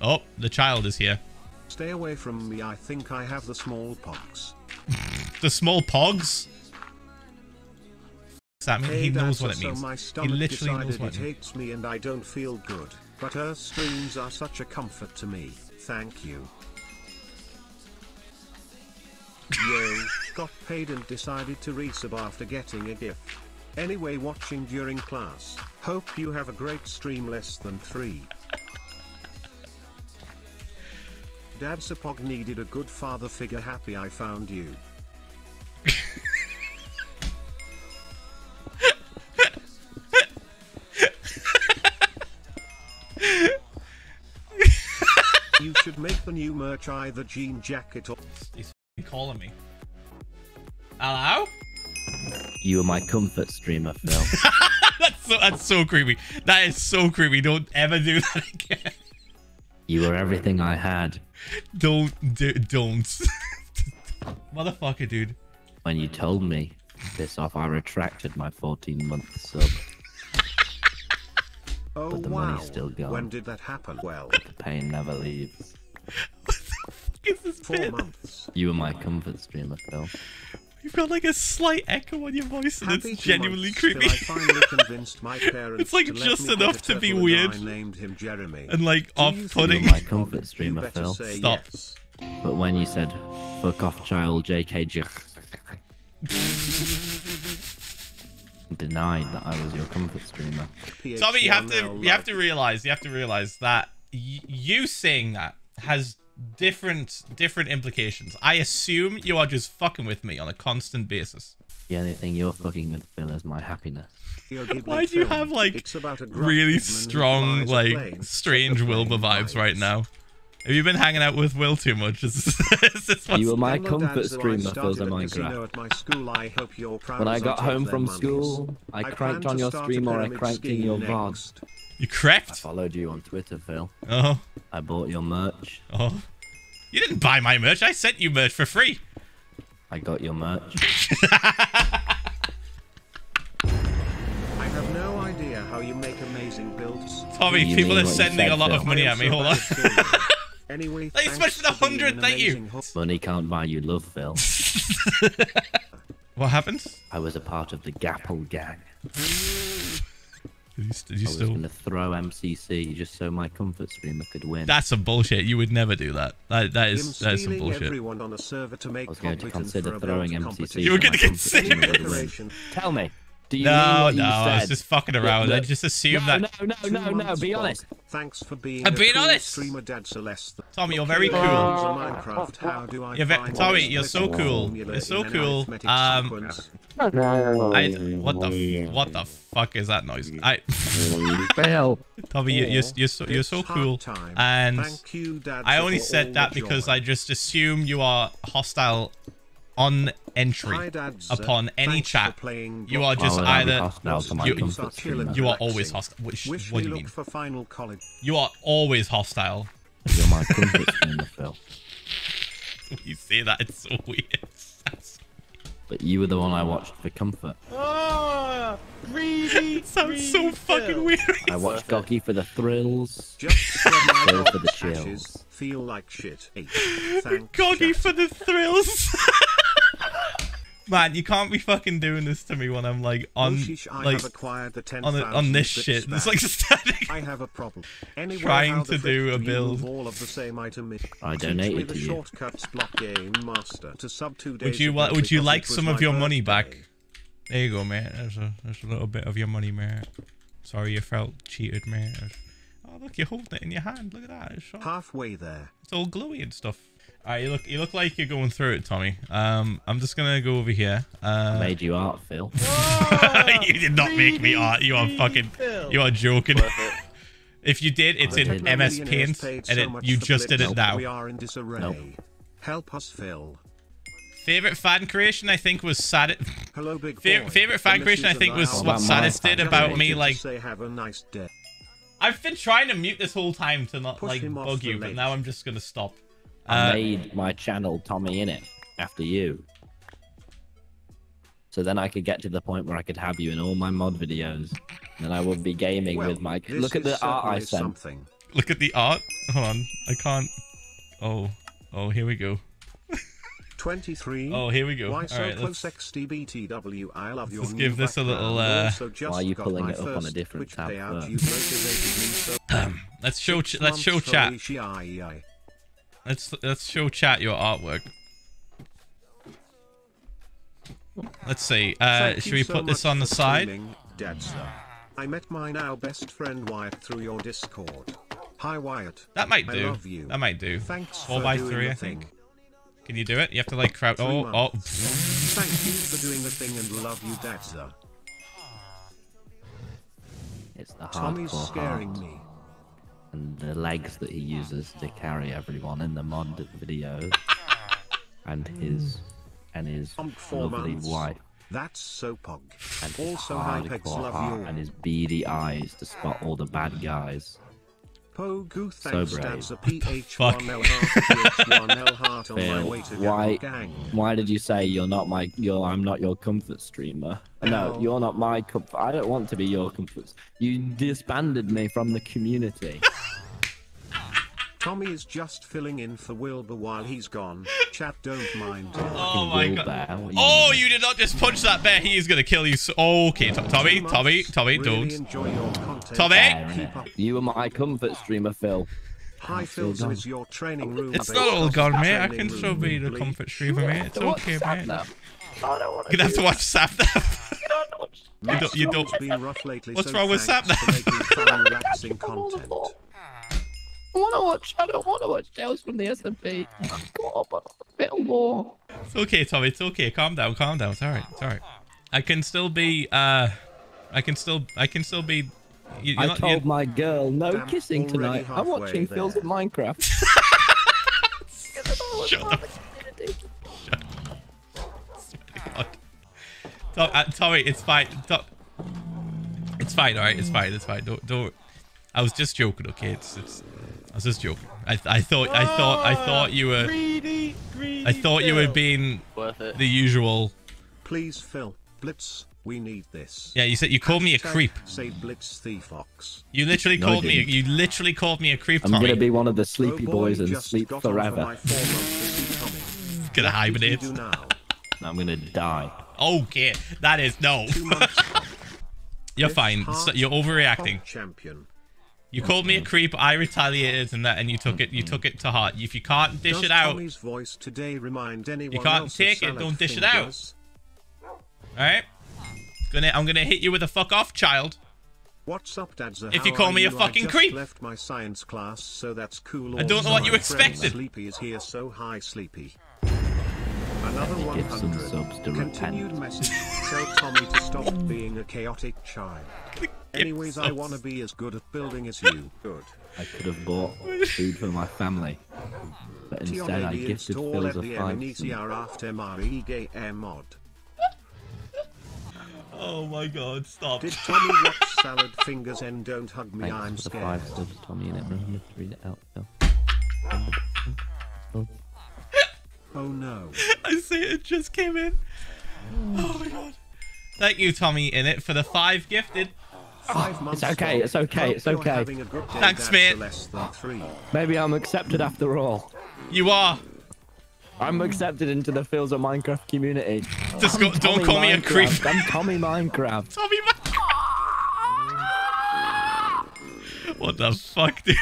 Oh, the child is here. Stay away from me. I think I have the smallpox. The small pogs? What's that mean? Hey, he knows what it so means. my He literally knows what it it hates me and I don't feel good. But her streams are such a comfort to me. Thank you. Yo, got paid and decided to resub after getting a gift. Anyway, watching during class. Hope you have a great stream less than three. Dad Sapog needed a good father figure. Happy I found you. you should make the new merch either jean jacket or He's calling me. Hello? You were my comfort streamer, Phil. that's so that's so creepy. That is so creepy. Don't ever do that again. You were everything I had Don't do don't. Motherfucker, dude. when you told me this off. I retracted my 14 month sub. Oh But the wow. money's still gone. When did that happen? Well, The pain never leaves. What the fuck is this four bit? months. You were my comfort streamer, Phil. You've got like a slight echo on your voice, and Happy it's genuinely creepy. I finally convinced my parents It's like to just enough to be weird. I named him Jeremy. and like Do you think You off-putting. my comfort streamer, Phil. say Stop. yes. But when you said, fuck off, child, JKG. Denied that I was your comfort streamer. Tommy, you have to you have to realize you have to realize that y- you saying that has different different implications. I assume you are just fucking with me on a constant basis. The only thing you're fucking with, Phil, is my happiness. Why do you have like It's about a gruff really strong like strange Wilbur vibes right now? Have you been hanging out with Will too much? Is this, is this You were my comfort so I streamer, started Philza a Minecraft. my school. I hope you're When I got home from monies. school, I plan cranked on your stream or I cranked in your VOD. You you I followed you on Twitter, Phil. Oh, I bought your merch. oh. You didn't buy my merch. I sent you merch for free. I got your merch. I have no idea how you make amazing builds. Tommy, You people are sending a lot of money at me. Hold on. bad at singing. Anyway, Thanks so much thanks for the 100, thank you. Money can't buy you love, Phil. What happened? I was a part of the Gapple gang. Did you, did you I was still? going to throw MCC just so my comfort streamer could win. That's some bullshit. You would never do that. That that Him is that is some bullshit. everyone on a server to make I was going to consider throwing MCC. You were so gonna my comfort consider- streamer would win. Decoration. Tell me. Do you mean No, what no, you I was just fucking around. I look. just assumed no, that. No, no, Two no, no, be honest. Thanks for being I'm a being cool honest. streamer, Dad Celeste. Tommy, you're very cool. Games Minecraft. How do I You're ve- find Tommy, you're so cool. You're so cool. Um. I, what the what the fuck is that noise? I Phil. Tommy, you, you're you're so you're so cool, and Thank you, Dad, I only said that because. I just assume you are hostile on entry upon any chat. You are just Why would I be either hostile to my you- comfort Start streamer? chilling. you are always hostile. Which, what do you mean? for final college. You are always hostile. You're my comfort streamer, Phil. When you say that, it's so weird. That's- But you were the one I watched for comfort. It sounds so fucking weird. I watched Goggy for the thrills. Just my Phil for the ashes. chills. Feel like shit. Eight. Thanks, Goggy for the thrills. Man, you can't be fucking doing this to me when I'm like on Oshish, I like have acquired the 10, on a, on this shit. It's like standing. I have a problem. Anyway, Trying to do a build. all of the same item I Teach me donated the to you. shortcuts block game master to sub two days Would you ago would you like some of my your money back? birthday. There you go, mate. There's a there's a little bit of your money, mate. Sorry you felt cheated, mate. Oh look, you're holding it in your hand. Look at that. It's all, Halfway there. it's all glowy and stuff. Alright, you look you look like you're going through it, Tommy. Um, I'm just gonna go over here. Uh, Made you art, Phil. you did not make me art. You are fucking. You are joking. if you did, it's I in did. MS Millionaires Paint, and so it, much you just did blitz. it now. We are in disarray. Nope. Help us, Phil. Favorite fan creation, I think, was sad. Hello, big Fa- boy. favorite fan creation, I think, was are what out. Sadist did about me, like- Say have a nice day. I've been trying to mute this whole time to not Push like bug you, but now I'm just gonna stop. I Uh, made my channel TommyInnit after you. So then I could get to the point where I could have you in all my mod videos. And I would be gaming Well, with my. Look at the art I sent. Something. look at the art. Hold on, I can't. Oh, oh, here we go. 23. Oh, here we go. Why All so right, close let's. XDBTW? I love your Let's new give this a little, uh, Also just Why are you pulling it up on a different Twitch tab payout. first? You motivated Let's show. Ch- let's show chat. For HEIEI. Let's let's show chat your artwork. Let's see. Uh, should we so put this on the side? streaming, Dead Sir. I met my now best friend Wyatt through your Discord. Hi Wyatt. That might I do. love you. That might do. Thanks Four for by doing three, the I think. thing. Can you do it? You have to like crowd. Oh, oh. Thank you for doing the thing and love you, Dadza. It's the Tommy's scaring heart me. And the legs that he uses to carry everyone in the mod video, and his and his lovely months. wife That's so pog. and his Also, Hypex hardcore love heart you. and his beady eyes to spot all the bad guys. Pogu thanks brave. Dadza PH1L heart on my Phil, way to why gang. why did you say you're not my you're I'm not your comfort streamer? No, Ow. you're not my comfort. I don't want to be your comfort. You disbanded me from the community. Tommy is just filling in for Wilbur while he's gone. Chat don't mind. Oh my Will god. Oh, you did not just punch that bear. He is gonna kill you. So okay, T- Tommy, Tommy. Tommy, really don't. enjoy your content. Tommy! Fair, Keep innit? up. You are my comfort streamer, Phil. Hi, still Philza gone. is your training room. It's not all off gone, mate. I can still be the comfort streamer, mate. It's okay, mate. now? I don't want You're gonna have to watch Sapnap. you don't. You don't. been rough lately, What's so wrong with thanks Sapnap? for making fun, relaxing content. I want to watch. I don't want to watch Tales from the SMP. Go up a bit more. It's okay, Tommy. It's okay. Calm down. Calm down. It's all right. It's all right. I can still be. Uh, I can still. I can still be. You, I not, told you, my girl no Damn, kissing tonight. I'm watching there. Phil's of Minecraft. Shut God. Tom, uh, Tommy, it's fine. Tom, it's fine. All right. It's fine. It's fine. Don't. Don't. I was just joking. Okay. It's. it's I was just joking. I, I thought. I thought. I ah, thought you were. Greedy, greedy. I thought you were Phil. being Worth it. the usual. Please, Phil. Blitz, we need this. Yeah. You said you called me a creep. Say Blitz the Fox. You literally No, called me. You literally called me a creep. I'm Tommy. gonna be one of the sleepy oh boy, boys and sleep got for forever. my four months to see Tommy. gonna hibernate. did do now? I'm gonna die. Okay. That is no. You're fine. So you're overreacting. Champion. You called me a creep. I retaliated, and that, and you took it. You took it to heart. If you can't dish Does it out, Tommy's voice today remind anyone can't else take it, don't dish it out. all right. Gonna. I'm gonna hit you with a fuck off, child. What's up, Dadza? If you call me a you? fucking creep. left my science class, so that's cool. I don't know what you expected. Sleepy is here, so hi, Sleepy. Another Give some 100. subs to Continued repent. message. Tell Tommy to stop being a chaotic child. Anyways, I want to be as good at building as you. Good. I could have bought food for my family, but instead I gifted install Phil's a the five. After Mari mod. Oh my god! Stop. Did Tommy watch Salad Fingers and Don't Hug Me, I'm Thanks for the scared. five subs, Tommy, and it remember to read it out, Phil. Oh no. I see it just came in. Oh my god! Thank you, TommyInnit for the five gifted. Five months okay, it's okay, it's okay. having a good day, Thanks, mate. for Less than three. Maybe I'm accepted after all. You are. I'm accepted into the Fields of Minecraft community. Just go, don't Tommy call me a creep. Minecraft. I'm Tommy Minecraft. Tommy. Ma- what the fuck, dude?